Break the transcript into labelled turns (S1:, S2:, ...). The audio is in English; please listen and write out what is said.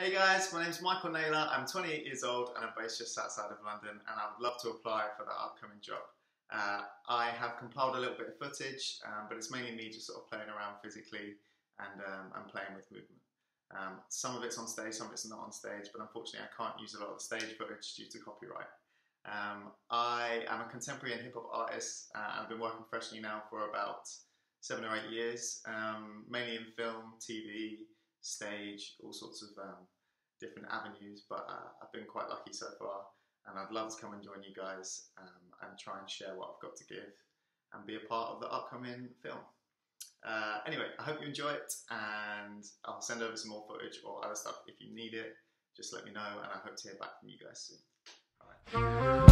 S1: Hey guys, my name is Michael Naylor. I'm 28 years old and I'm based just outside of London and I would love to apply for that upcoming job. Uh, I have compiled a little bit of footage, um, but it's mainly me just sort of playing around physically and, um, and playing with movement. Um, some of it's on stage, some of it's not on stage, but unfortunately I can't use a lot of the stage footage due to copyright. Um, I am a contemporary and hip hop artist uh, I've been working professionally now for about seven or eight years, um, mainly in film, TV, stage, all sorts of um, different avenues. But uh, I've been quite lucky so far, and I'd love to come and join you guys um, and try and share what I've got to give and be a part of the upcoming film. Uh, anyway, I hope you enjoy it, and I'll send over some more footage or other stuff if you need it. Just let me know, and I hope to hear back from you guys soon. All right.